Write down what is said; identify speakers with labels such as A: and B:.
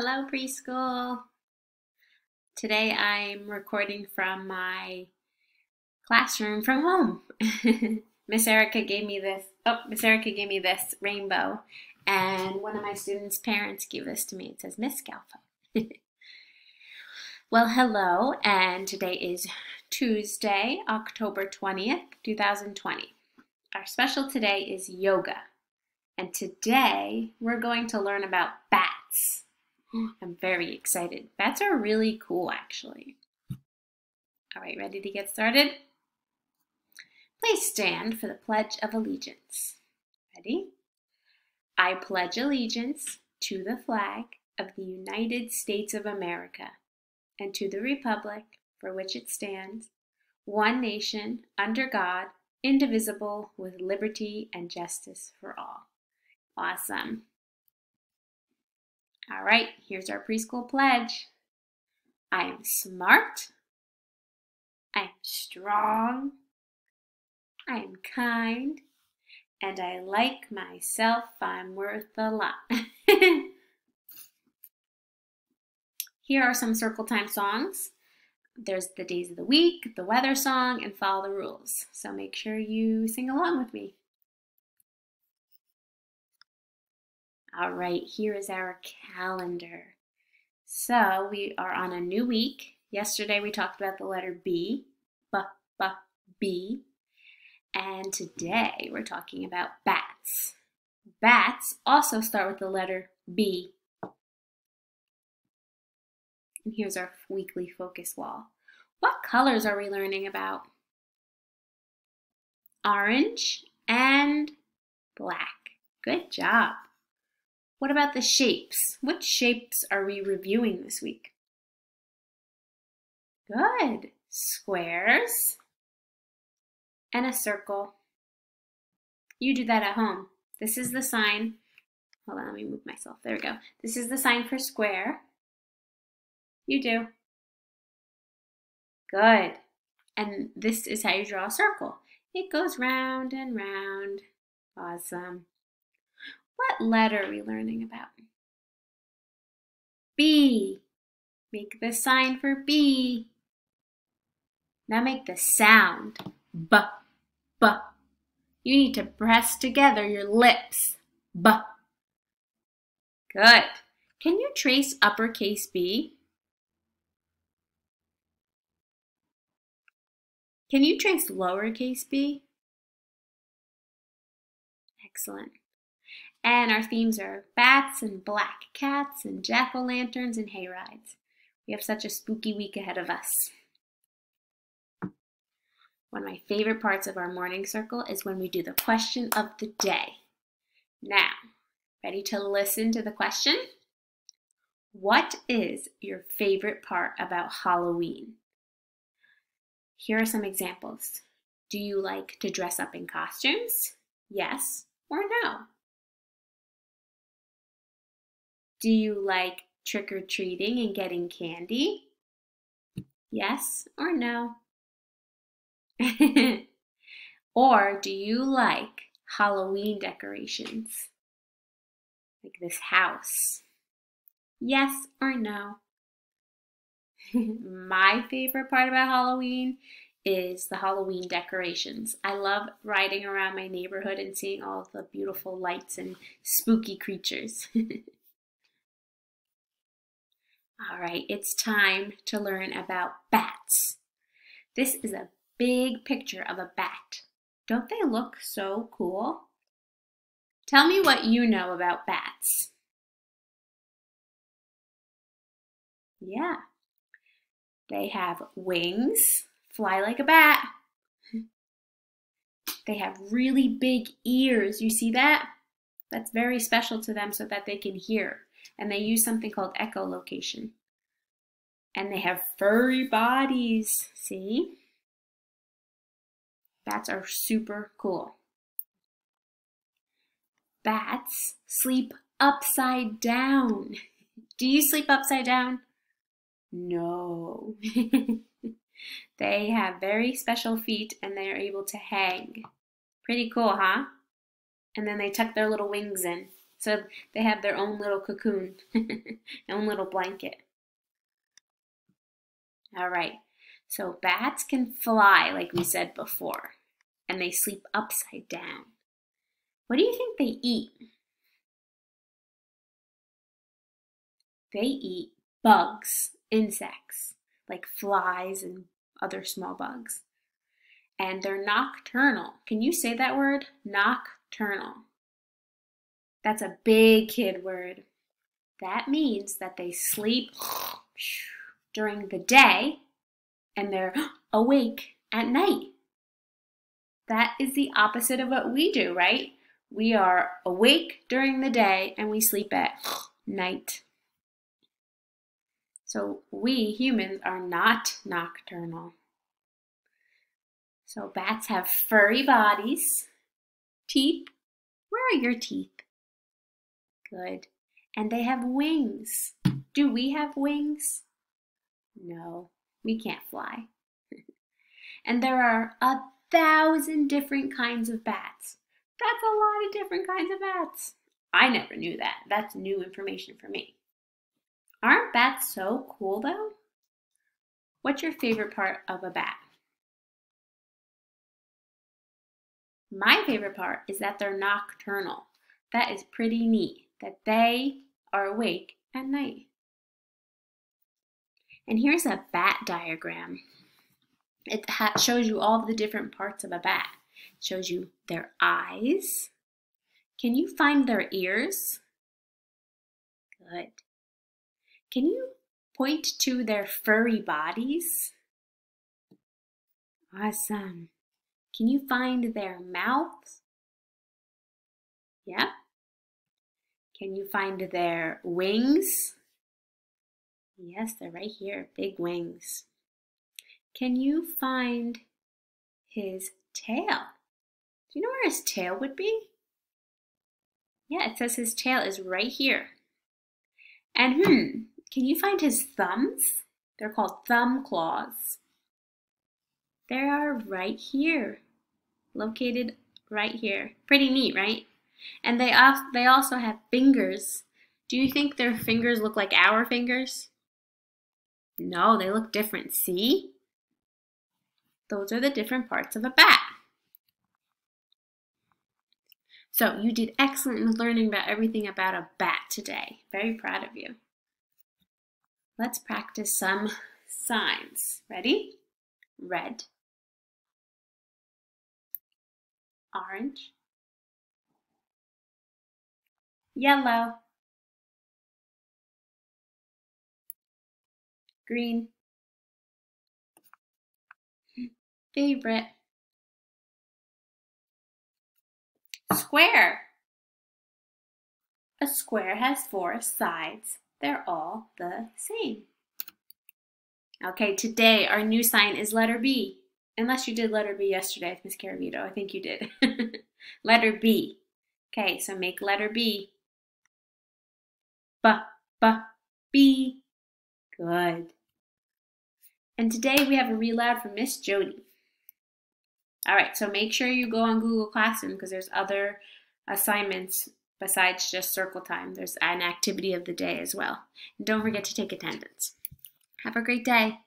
A: Hello, preschool. Today I'm recording from my classroom from home. Miss Erica gave me this. Oh, Miss Erica gave me this rainbow, and one of my students' parents gave this to me. It says Miss Galfo. well, hello, and today is Tuesday, October 20th, 2020. Our special today is yoga, and today we're going to learn about bats. I'm very excited. Bats are really cool, actually. All right, ready to get started? Please stand for the Pledge of Allegiance. Ready? I pledge allegiance to the flag of the United States of America and to the Republic for which it stands, one nation, under God, indivisible, with liberty and justice for all. Awesome. All right, here's our preschool pledge. I am smart. I am strong. I am kind. And I like myself. I'm worth a lot. Here are some circle time songs. There's the days of the week, the weather song, and follow the rules. So make sure you sing along with me. All right, here is our calendar. So we are on a new week. Yesterday we talked about the letter B, B, B, B. And today we're talking about bats. Bats also start with the letter B. And here's our weekly focus wall. What colors are we learning about? Orange and black. Good job. What about the shapes? What shapes are we reviewing this week? Good. Squares and a circle. You do that at home. This is the sign. Hold on, let me move myself. There we go. This is the sign for square. You do. Good. And this is how you draw a circle. It goes round and round. Awesome. What letter are we learning about? B. Make the sign for B. Now make the sound. B. B. You need to press together your lips. B. Good. Can you trace uppercase B? Can you trace lowercase b? Excellent. And our themes are bats and black cats and jack-o'-lanterns and hayrides. We have such a spooky week ahead of us. One of my favorite parts of our morning circle is when we do the question of the day. Now, ready to listen to the question? What is your favorite part about Halloween? Here are some examples. Do you like to dress up in costumes? Yes or no? Do you like trick or treating and getting candy? Yes or no? or do you like Halloween decorations? Like this house? Yes or no? My favorite part about Halloween is the Halloween decorations. I love riding around my neighborhood and seeing all the beautiful lights and spooky creatures. all right, it's time to learn about bats. This is a big picture of a bat. Don't they look so cool? Tell me what you know about bats. Yeah, they have wings, fly like a bat. They have really big ears. You see that? That's very special to them so that they can hear. And they use something called echolocation. And they have furry bodies. See? Bats are super cool. Bats sleep upside down. Do you sleep upside down? No. they have very special feet and they are able to hang. Pretty cool, huh? And then they tuck their little wings in. So they have their own little cocoon, own little blanket. All right. So bats can fly, like we said before, and they sleep upside down. What do you think they eat? They eat bugs, insects, like flies and other small bugs. And they're nocturnal. Can you say that word? Nocturnal. That's a big kid word. That means that they sleep during the day and they're awake at night. That is the opposite of what we do, right? We are awake during the day and we sleep at night. So we humans are not nocturnal. So bats have furry bodies, teeth. Where are your teeth? Good. And they have wings. Do we have wings? No, we can't fly. and there are a thousand different kinds of bats. That's a lot of different kinds of bats. I never knew that. That's new information for me. Aren't bats so cool though? What's your favorite part of a bat? My favorite part is that they're nocturnal. That is pretty neat, that they are awake at night. And here's a bat diagram. It shows you all the different parts of a bat. It shows you their eyes. Can you find their ears? Good. Can you point to their furry bodies? Awesome. Can you find their mouths? Yeah. Can you find their wings? Yes, they're right here, big wings. Can you find his tail? Do you know where his tail would be? Yeah, it says his tail is right here. And hmm, can you find his thumbs? They're called thumb claws. They are right here, located right here. Pretty neat, right? And they, they also have fingers. Do you think their fingers look like our fingers? No, they look different. See? Those are the different parts of a bat. So you did excellent in learning about everything about a bat today. Very proud of you. Let's practice some signs. Ready? Red, orange, yellow, green, favorite, square. A square has four sides. They're all the same. Okay, today our new sign is letter B. Unless you did letter B yesterday with Miss Caravito. I think you did. letter B. Okay, so make letter B. B, B, B. Good. And today we have a loud from Miss Jody. All right, so make sure you go on Google Classroom because there's other assignments besides just circle time. There's an activity of the day as well. And don't forget to take attendance. Have a great day.